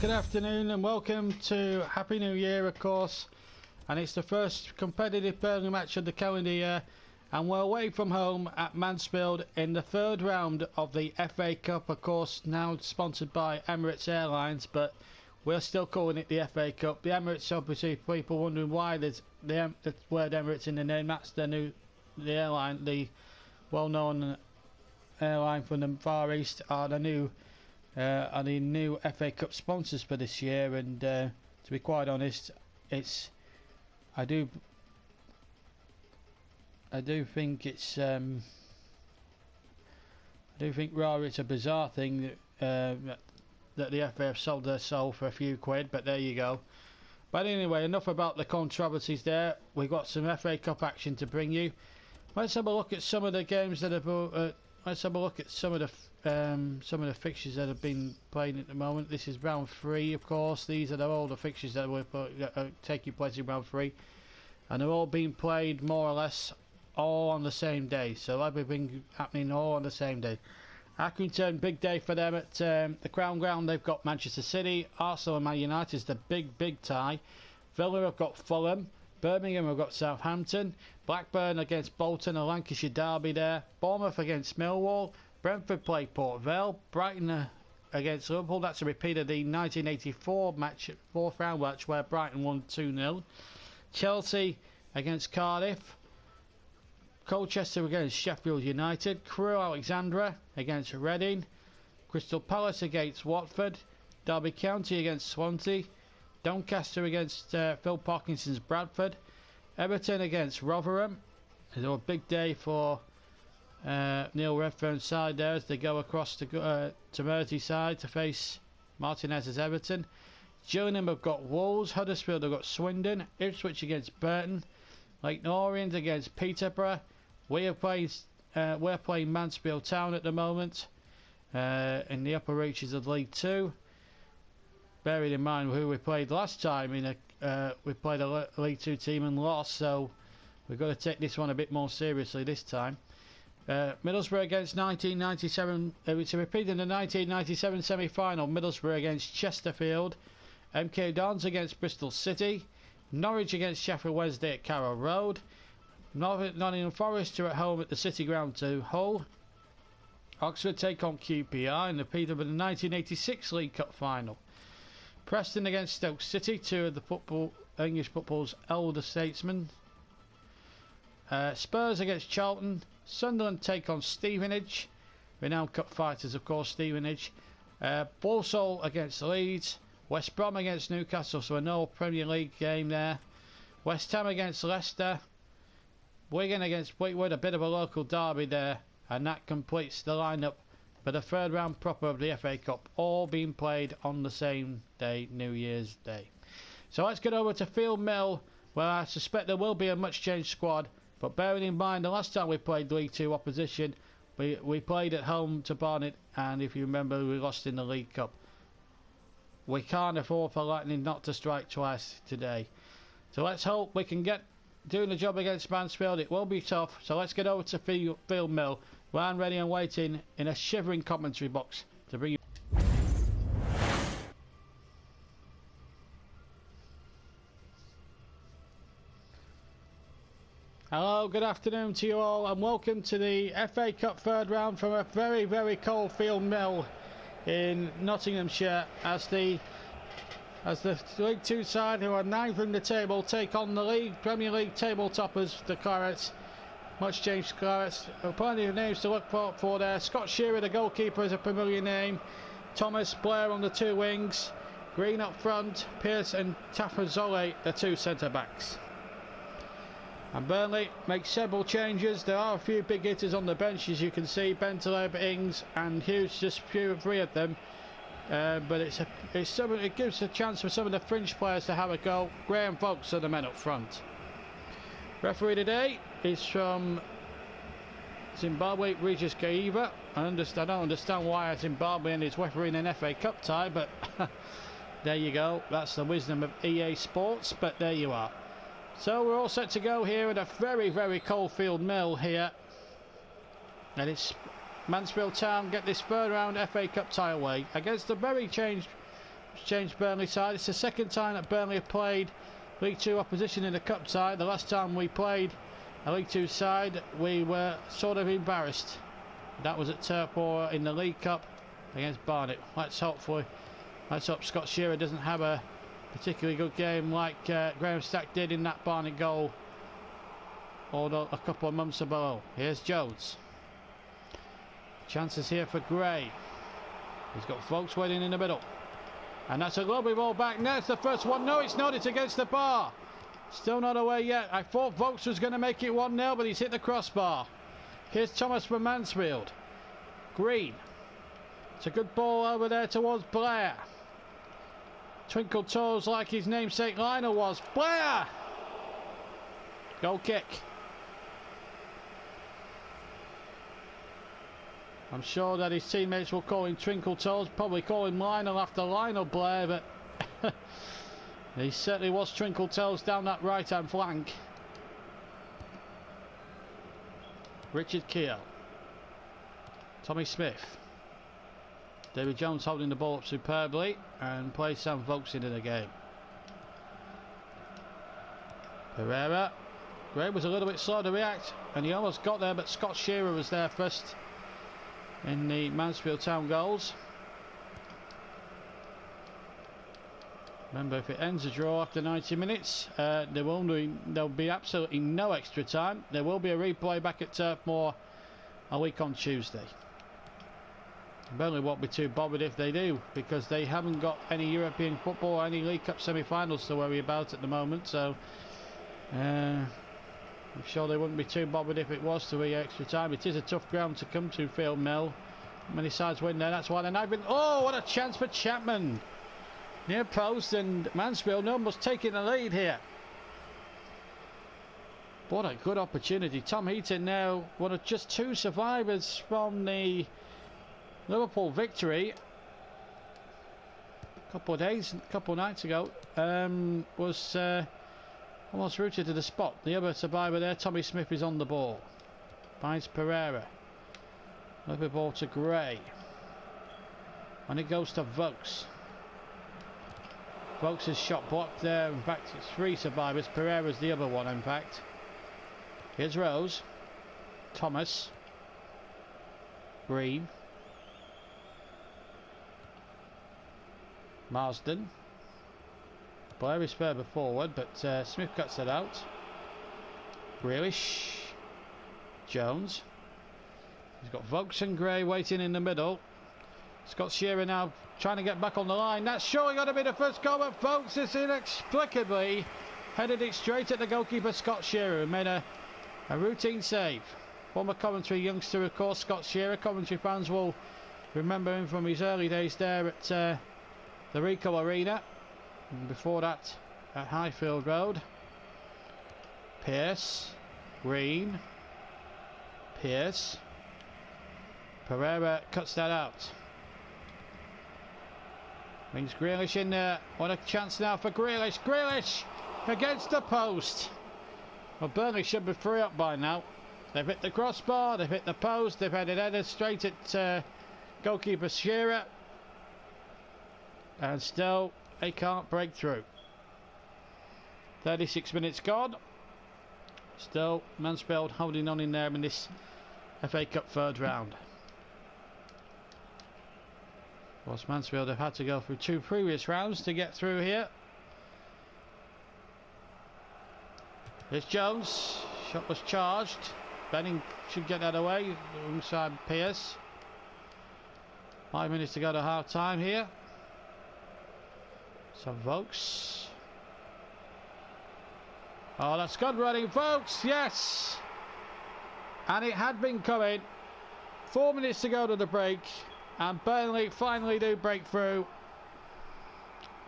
good afternoon and welcome to Happy New Year of course. And it's the first competitive Burnley match of the calendar year. And we're away from home at Mansfield in the third round of the FA Cup of course now sponsored by Emirates Airlines. But we're still calling it the FA Cup. The Emirates obviously people wondering why there's the, the word Emirates in the name. That's the new the airline the well known airline from the Far East are the new uh, are the new FA Cup sponsors for this year and uh, to be quite honest it's I do I do think it's um, I do think rather it's a bizarre thing that, uh, that the FA have sold their soul for a few quid but there you go. But anyway enough about the controversies there. We've got some FA Cup action to bring you. Let's have a look at some of the games that have uh, let's have a look at some of the um, some of the fixtures that have been playing at the moment. This is round three, of course. These are the, the fixtures that were that are taking place in round three, and they're all being played more or less all on the same day. So everything happening all on the same day. Accrington, big day for them at um, the Crown Ground. They've got Manchester City, Arsenal, and Man United. The big, big tie. Villa have got Fulham. Birmingham have got Southampton. Blackburn against Bolton, a Lancashire derby there. Bournemouth against Millwall. Brentford play Port Vale. Brighton uh, against Liverpool. That's a repeat of the 1984 match, fourth round match where Brighton won 2-0. Chelsea against Cardiff. Colchester against Sheffield United. Crewe Alexandra against Reading. Crystal Palace against Watford. Derby County against Swansea. Doncaster against uh, Phil Parkinson's Bradford. Everton against Rotherham. It's a big day for uh, Neil Redfearn's side there as they go across to, uh, to Merseyside to face Martinez's Everton. Gillingham have got Wolves, Huddersfield have got Swindon, Ipswich against Burton, Leyton Orient against Peterborough. We are playing, uh, we're playing Mansfield Town at the moment uh, in the upper reaches of League Two. Bearing in mind who we played last time in a uh, we played a League Two team and lost, so we've got to take this one a bit more seriously this time. Uh, Middlesbrough against 1997, uh, it's a repeat in the 1997 semi-final. Middlesbrough against Chesterfield. MK Dons against Bristol City. Norwich against Sheffield Wednesday at Carrow Road. Nottingham Forest are at home at the City Ground to Hull. Oxford take on QPR in the the 1986 League Cup final. Preston against Stoke City, two of the football, English football's elder statesmen. Uh, Spurs against Charlton. Sunderland take on Stevenage. Renowned Cup fighters, of course, Stevenage. Uh, Walsall against Leeds. West Brom against Newcastle, so a no Premier League game there. West Ham against Leicester. Wigan against Fleetwood, a bit of a local derby there. And that completes the lineup for the third round proper of the FA Cup, all being played on the same day, New Year's Day. So let's get over to Field Mill, where I suspect there will be a much changed squad. But bearing in mind, the last time we played League Two opposition, we, we played at home to Barnet, and if you remember, we lost in the League Cup. We can't afford for Lightning not to strike twice today. So let's hope we can get doing the job against Mansfield. It will be tough, so let's get over to Field, Mill. I'm ready and waiting in a shivering commentary box to bring you. Hello, good afternoon to you all, and welcome to the FA Cup third round from a very, very cold field mill in Nottinghamshire as the as the League Two side, who are ninth in the table, take on the League Premier League table toppers, the Clarets. Much James Clarets. Plenty of names to look for, for there. Scott Shearer, the goalkeeper, is a familiar name. Thomas Blair on the two wings. Green up front. Pearce and Tafazolli, the two centre backs. And Burnley makes several changes. There are a few big hitters on the bench, as you can see. Bentaleb, Ings, and Hughes, just a few, three of them. Uh, but it's a, it's some, it gives a chance for some of the fringe players to have a go. Graham Fox are the men up front. Referee today is from Zimbabwe, Regis Gaiva. I, understand, I don't understand why a Zimbabwean is refereeing an FA Cup tie, but there you go. That's the wisdom of EA Sports, but there you are. So we're all set to go here at a very, very cold field mill here. And it's Mansfield Town get this third round FA Cup tie away against the very changed changed Burnley side. It's the second time that Burnley have played League Two opposition in the Cup tie. The last time we played a League Two side, we were sort of embarrassed. That was at Turf in the League Cup against Barnet. Let's hopefully, let's hope Scott Shearer doesn't have a particularly good game like uh, Graham Stack did in that Barnet goal although a couple of months ago. Here's Jones. Chances here for Gray. He's got Vokes waiting in the middle. And that's a lovely ball back. It's the first one. No, it's not. It's against the bar. Still not away yet. I thought Vokes was going to make it 1-0, but he's hit the crossbar. Here's Thomas from Mansfield. Green. It's a good ball over there towards Blair. Twinkle toes like his namesake Lionel was. Blair! Goal kick. I'm sure that his teammates will call him Twinkle Toes, probably call him Lionel after Lionel Blair, but he certainly was Twinkle Toes down that right hand flank. Richard Keogh. Tommy Smith. David Jones holding the ball up superbly and plays Sam Vokes into the game. Pereira. Gray was a little bit slow to react and he almost got there but Scott Shearer was there first in the Mansfield Town goals. Remember, if it ends a draw after 90 minutes, uh, there will be there'll be absolutely no extra time. There will be a replay back at Turf Moor a week on Tuesday. Burnley won't be too bothered if they do, because they haven't got any European football or any League Cup semi-finals to worry about at the moment. So, uh, I'm sure they wouldn't be too bothered if it was to be extra time. It is a tough ground to come to, Field Mill. Many sides win there, that's why they're not been. Oh, what a chance for Chapman! Near post and Mansfield almost taking the lead here. What a good opportunity. Tom Heaton now one of just two survivors from the Liverpool victory a couple of days, a couple of nights ago, um, was uh, Almost rooted to the spot. The other survivor there, Tommy Smith, is on the ball. Finds Pereira. Lovely ball to Gray. And it goes to Vokes. Vokes' shot blocked there. In fact, it's three survivors. Pereira's the other one, in fact. Here's Rose. Thomas. Green. Marsden. Blair is further forward, but uh, Smith cuts it out. Grealish. Jones. He's got Vokes and Gray waiting in the middle. Scott Shearer now trying to get back on the line. That's showing on to be the first goal, but Vokes is inexplicably headed it straight at the goalkeeper Scott Shearer, who made a, a routine save. Former Coventry youngster, of course, Scott Shearer. Coventry fans will remember him from his early days there at uh, the Ricoh Arena. And before that, at Highfield Road, Pearce, Green, Pearce, Pereira cuts that out. Brings Grealish in there. What a chance now for Grealish. Grealish against the post. Well, Burnley should be free up by now. They've hit the crossbar, they've hit the post, they've had it headed straight at uh, goalkeeper Shearer. And still they can't break through. 36 minutes gone. Still, Mansfield holding on in there in this FA Cup third round. Whilst Mansfield have had to go through two previous rounds to get through here. Here's Jones. Shot was charged. Benning should get that away alongside Pearce. Five minutes to go to half time here. Sam Vokes. Oh, that's good running, Vokes. Yes. And it had been coming. Four minutes to go to the break. And Burnley finally do break through.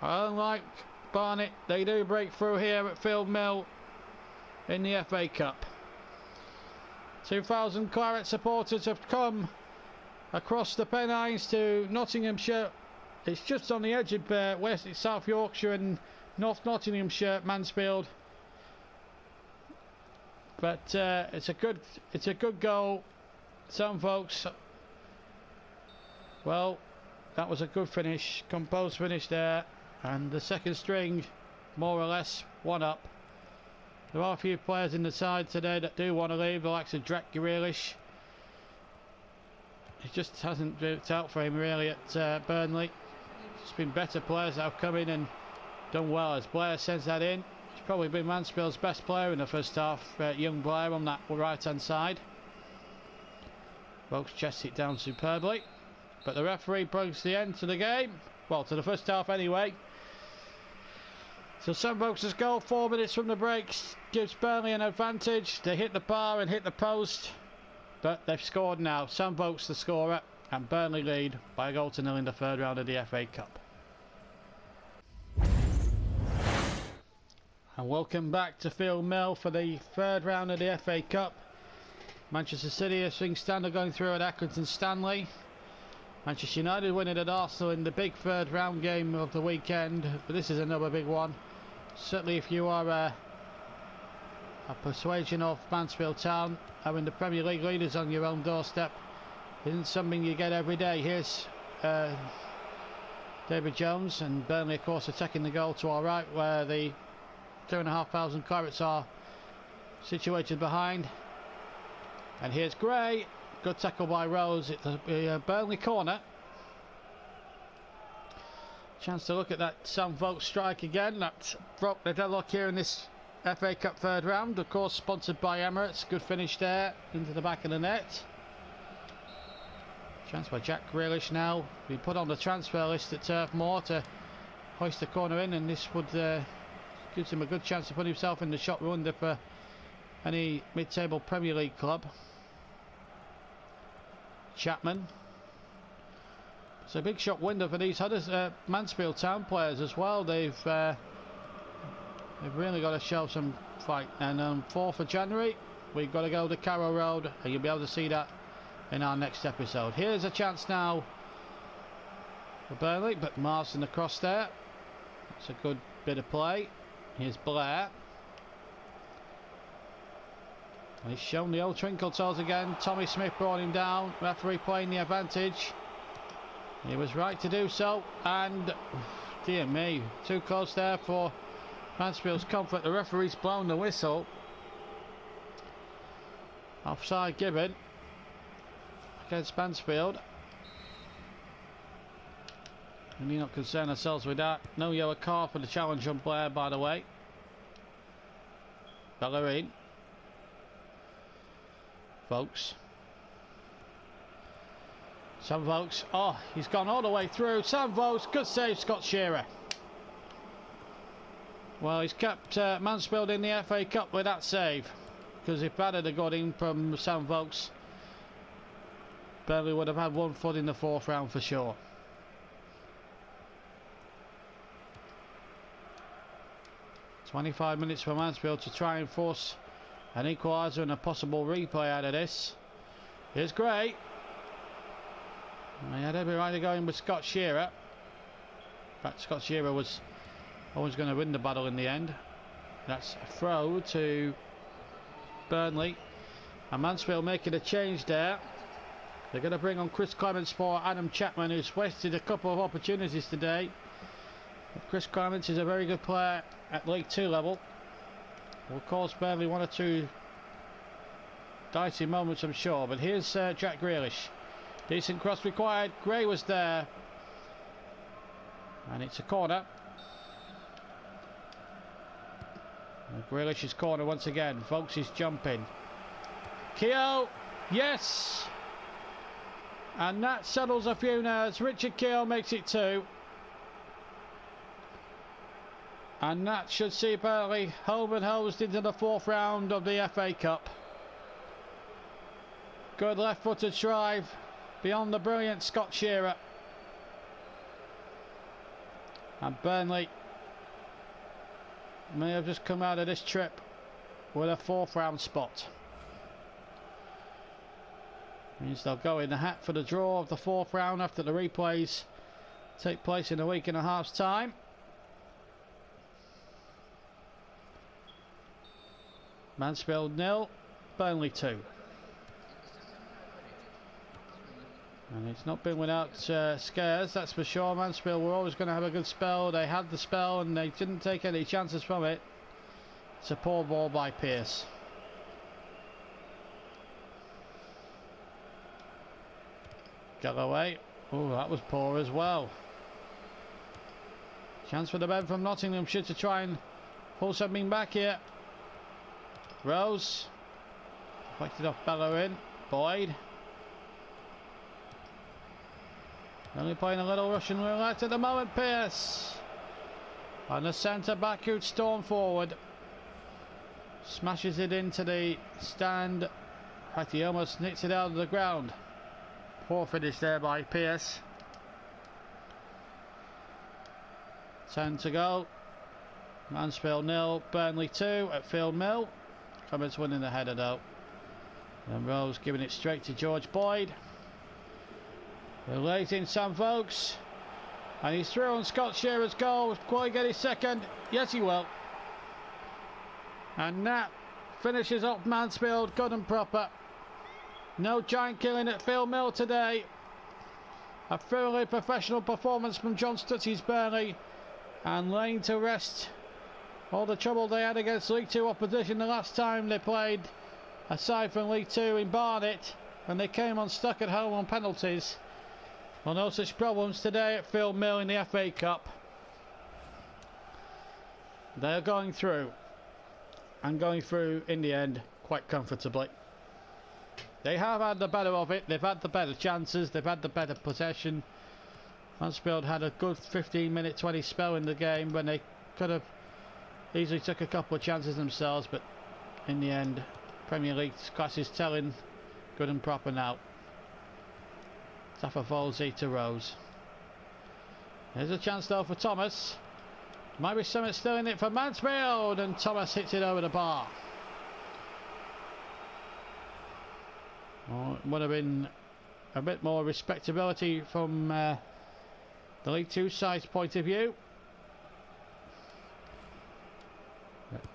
Unlike Barnet, they do break through here at Field Mill in the FA Cup. 2,000 Claret supporters have come across the Pennines to Nottinghamshire it's just on the edge of uh, West South Yorkshire and North Nottinghamshire, Mansfield. But uh, it's a good it's a good goal. Sam Vokes, well, that was a good finish, composed finish there, and the second string, more or less, one up. There are a few players in the side today that do want to leave, the likes of Jack Grealish. It just hasn't worked out for him really at uh, Burnley. It's been better players that have come in and done well. As Blair sends that in, he's probably been Mansfield's best player in the first half, uh, young Blair on that right hand side. Vokes chest it down superbly. But the referee brings the end to the game. Well, to the first half anyway. So Sam Vokes' goal, four minutes from the breaks, gives Burnley an advantage. They hit the bar and hit the post. But they've scored now. Sam Vokes the scorer. And Burnley lead by a goal to nil in the third round of the FA Cup. And welcome back to Field Mill for the third round of the FA Cup. Manchester City are seeing standard going through at Accrington Stanley. Manchester United winning at Arsenal in the big third round game of the weekend, but this is another big one. Certainly if you are uh, a persuasion of Mansfield Town, having the Premier League leaders on your own doorstep isn't something you get every day. Here's uh, David Jones and Burnley of course attacking the goal to our right where the two and a half thousand Clarets are situated behind. And here's Gray Good tackle by Rose. It's a, a Burnley corner. Chance to look at that Sam Vokes strike again. That broke the deadlock here in this FA Cup third round. Of course, sponsored by Emirates. Good finish there into the back of the net. By Jack Grealish now. Been put on the transfer list at Turf Moor to hoist the corner in, and this would uh, gives him a good chance to put himself in the shot window for any mid-table Premier League club. Chapman. It's a big shot window for these Hudders, uh, Mansfield Town players as well. They've uh, they've really got to show some fight. And on 4th of January, we've got to go to Carrow Road, and you'll be able to see that in our next episode. Here's a chance now for Burnley, but Marston across there. It's a good bit of play. Here's Blair. He's shown the old twinkle toes again. Tommy Smith brought him down. Referee playing the advantage. He was right to do so. And, dear me, too close there for Mansfield's comfort. The referee's blown the whistle. Offside given against Mansfield. We need not concern ourselves with that. No yellow card for the challenge on Blair, by the way. Bellerin. Vokes. Sam Vokes. Oh, he's gone all the way through. Sam Vokes. Good save, Scott Shearer. Well, he's kept uh, Mansfield in the FA Cup with that save. Because if that had got in from Sam Vokes, Burnley would have had one foot in the fourth round for sure. Twenty-five minutes for Mansfield to try and force an equaliser and a possible replay out of this. It's great. He had every right to go in with Scott Shearer. Fact, Scott Shearer was always going to win the battle in the end. That's a throw to Burnley. And Mansfield making a change there. They're going to bring on Chris Clements for Adam Chapman, who's wasted a couple of opportunities today. Chris Clements is a very good player at League 2 level will cause Burnley one or two dicey moments, I'm sure. But here's uh, Jack Grealish. Decent cross required. Gray was there. And it's a corner. And Grealish's corner once again. Vokes is jumping. Keogh. Yes. And that settles a few nerves. Richard Keogh makes it two. And that should see Burnley home and hosed into the fourth round of the FA Cup. Good left-footed drive beyond the brilliant Scott Shearer. And Burnley may have just come out of this trip with a fourth round spot. Means they'll go in the hat for the draw of the fourth round after the replays take place in a week and a half's time. Mansfield nil, Burnley two. And it's not been without uh, scares, that's for sure. Mansfield were always going to have a good spell. They had the spell and they didn't take any chances from it. It's a poor ball by Pearce. Galloway. Oh, that was poor as well. Chance for the men from Nottinghamshire to try and pull something back here. Rose. Deflected off Bellerin. Boyd. Only playing a little Russian roulette at the moment, Pearce. And the centre back who'd storm forward. Smashes it into the stand. In fact, he almost nicks it out of the ground. Poor finish there by Pearce. 10 to go. Mansfield nil, Burnley 2 at Field Mill. Clements winning the header though. And Rose giving it straight to George Boyd. Relating Sam Vokes. And he's through on Scott Shearer's goal. He get his second? Yes, he will. And that finishes off Mansfield good and proper. No giant killing at Field Mill today. A thoroughly professional performance from John Stutty's Burnley. And laying to rest all the trouble they had against League Two opposition the last time they played, aside from League Two in Barnet, when they came unstuck at home on penalties. Well, no such problems today at Field Mill in the FA Cup. They're going through, and going through in the end quite comfortably. They have had the better of it, they've had the better chances, they've had the better possession. Mansfield had a good 15 minute 20 spell in the game when they could have easily took a couple of chances themselves, but in the end, Premier League class is telling good and proper now. Volzi to Rose. There's a chance though for Thomas. Might be something still in it for Mansfield, and Thomas hits it over the bar. Oh, it would have been a bit more respectability from uh, the League Two side's point of view.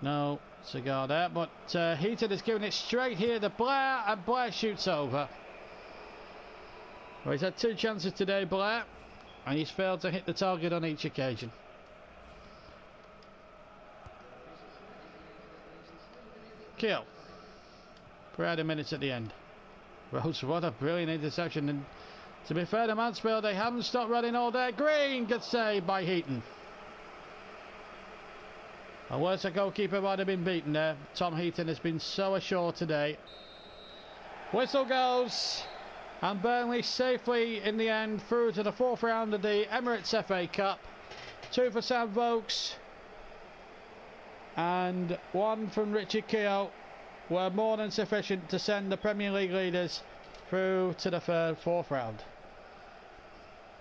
No cigar there, but uh, Heaton is giving it straight here to Blair, and Blair shoots over. Well, he's had two chances today, Blair, and he's failed to hit the target on each occasion. Kill. Proud of minutes at the end. Rose, what a brilliant interception. And to be fair to Mansfield, they haven't stopped running all day. Green, good save by Heaton. A worse goalkeeper might have been beaten there. Tom Heaton has been so assured today. Whistle goes. And Burnley safely in the end through to the fourth round of the Emirates FA Cup. Two for Sam Vokes. And one from Richard Keogh were more than sufficient to send the Premier League leaders through to the third, fourth round.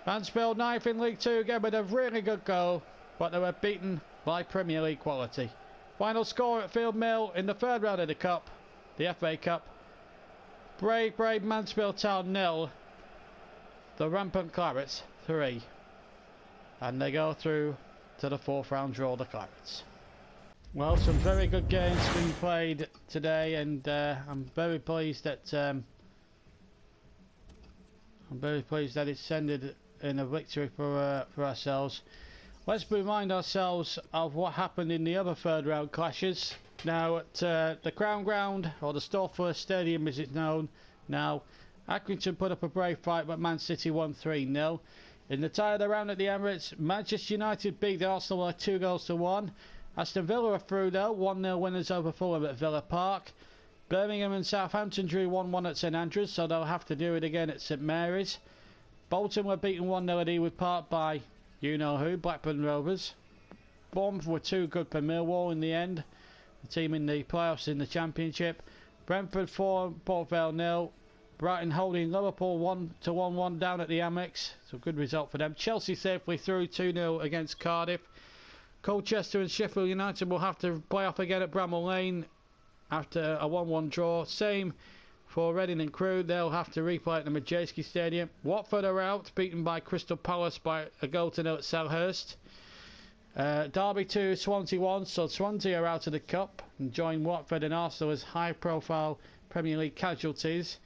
Mansfield ninth in League Two gave it a really good goal, but they were beaten by Premier League quality. Final score at Field Mill in the third round of the Cup, the FA Cup. Brave, brave Mansfield Town nil. The Rampant Clarets three. And they go through to the fourth round draw, the Clarets. Well, some very good games been played today, and uh, I'm very pleased that um, I'm very pleased that it's ended in a victory for uh, for ourselves. Let's remind ourselves of what happened in the other third round clashes. Now at uh, the Crown Ground, or the Stortford Stadium as it's known now, Accrington put up a brave fight but Man City won 3-0. In the tie of the round at the Emirates, Manchester United beat the Arsenal by 2 goals to 1. Aston Villa are through though, 1-0 winners over Fulham at Villa Park. Birmingham and Southampton drew 1-1 at St Andrews, so they'll have to do it again at St Mary's. Bolton were beaten 1-0 at Ewood Park by you know who, Blackburn Rovers. Bournemouth were too good for Millwall in the end. The team in the playoffs in the Championship. Brentford 4, Port Vale nil. Brighton holding Liverpool 1 to 1 1 down at the Amex. So good result for them. Chelsea safely through 2 0 against Cardiff. Colchester and Sheffield United will have to play off again at Bramall Lane after a 1 1 draw. Same for Reading and Crewe. they'll have to replay at the Madejski Stadium. Watford are out, beaten by Crystal Palace by a goal to nil at Selhurst. Uh, Derby 2, Swansea 1, so Swansea are out of the Cup and join Watford and Arsenal as high profile Premier League casualties.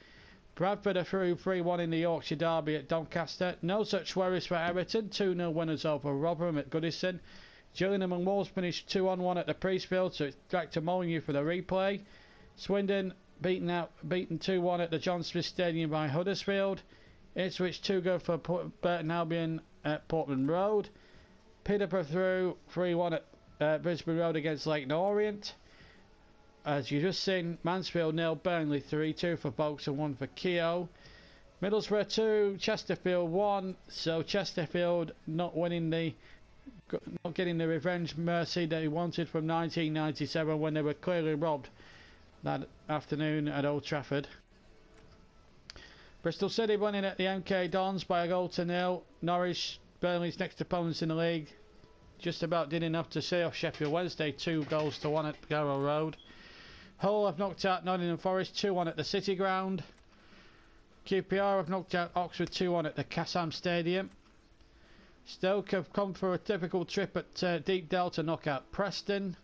Bradford are through 3-1 in the Yorkshire Derby at Doncaster. No such worries for Everton. 2-0 winners over Rotherham at Goodison. Gillingham and Wolves finished 2-1 at the Priestfield, so it's back to Molineux for the replay. Swindon beaten out, beaten 2-1 at the John Smith Stadium by Huddersfield. Ipswich 2 go for Burton Albion at Portman Road. Peterborough through 3-1 at uh, Brisbane Road against Leyton Orient. As you just seen, Mansfield nil, Burnley 3-2 for Bolts and 1 for Keogh. Middlesbrough 2, Chesterfield 1. So Chesterfield not winning the not getting the revenge mercy they wanted from 1997 when they were clearly robbed that afternoon at Old Trafford. Bristol City winning at the MK Dons by a goal to nil. Norwich, Burnley's next opponents in the league, just about did enough to see off Sheffield Wednesday, two goals to one at Carrow Road. Hull have knocked out Nottingham Forest 2-1 at the City Ground. QPR have knocked out Oxford 2-1 at the Kassam Stadium. Stoke have come for a typical trip at uh, Deepdale to knock out Preston.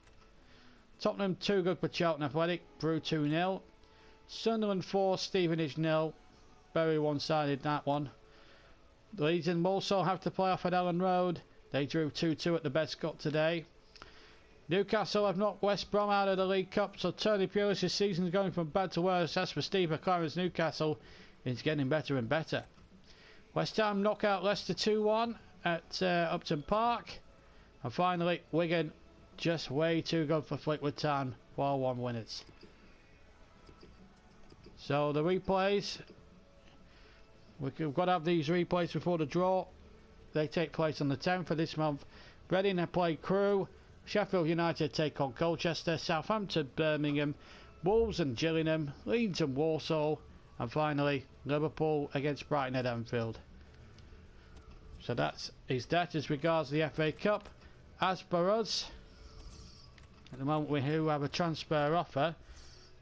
Tottenham too good for Charlton Athletic, Brew 2 0. Sunderland 4, Stevenage 0. Very one sided that one. Leeds and Walsall have to play off at Elland Road. They drew 2 2 at the best Bescot today. Newcastle have knocked West Brom out of the League Cup, so Tony Pulis' season is going from bad to worse. As for Steve McClaren's Newcastle, it's getting better and better. West Ham knock out Leicester 2-1 at uh, Upton Park. And finally, Wigan just way too good for Fleetwood Town, 4-1 winners. So the replays, we've got to have these replays before the draw. They take place on the 10th of this month. Reading have played Crewe. Sheffield United take on Colchester, Southampton, Birmingham, Wolves and Gillingham, Leeds and Walsall, and finally Liverpool against Brighton at Anfield. So that's is that as regards the FA Cup. As for us, at the moment we have a transfer offer,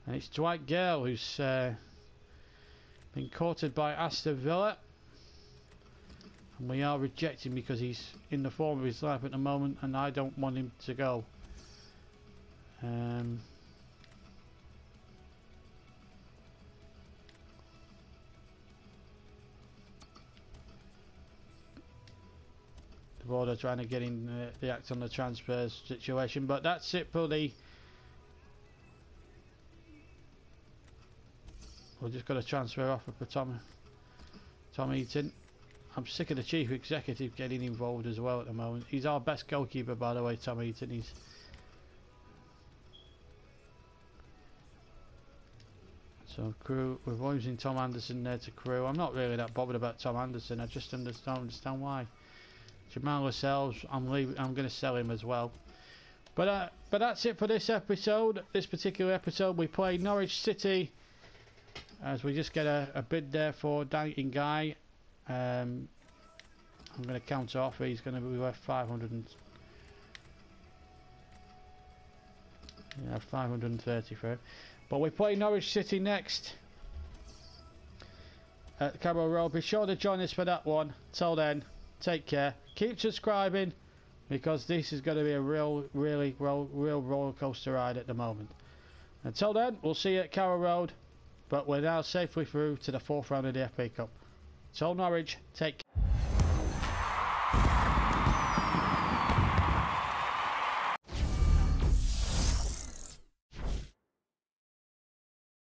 and it's Dwight Gayle who's uh, been courted by Aston Villa and we are rejecting because he's in the form of his life at the moment and I don't want him to go um, the board are trying to get in the act on the transfer situation but that's it the we've just got a transfer offer for Tom Tom Eaton I'm sick of the chief executive getting involved as well at the moment. He's our best goalkeeper, by the way, Tom Eaton. He's so Crewe. We're losing Tom Anderson there to Crewe. I'm not really that bothered about Tom Anderson. I just understand, understand why. Jamal Lascelles, I'm leaving. I'm going to sell him as well. But uh, but that's it for this episode. This particular episode, we play Norwich City. As we just get a, a bid there for Danking Guy um, I'm going to counter off. He's going to be worth 500 and yeah, 530 for it. But we play Norwich City next at Carrow Road. Be sure to join us for that one. Till then, take care. Keep subscribing because this is going to be a real, really, real, real roller coaster ride at the moment. Until then, we'll see you at Carrow Road. But we're now safely through to the fourth round of the FA Cup. So Norwich, take